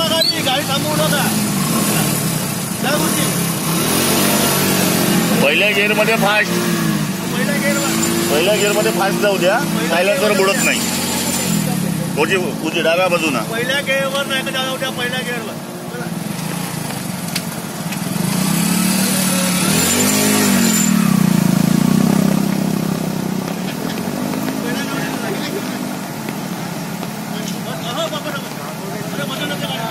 थांबवा गाडी गाडी काय बोलते पहिल्या फास्ट पहिल्या गेअरमध्ये फास्ट जाऊ द्या. सायलेन्सवर बुडत नाही. उजी डाव्या बाजूला पहिल्या गेअरवर नाही का जाऊ द्या पहिल्या गेअरवर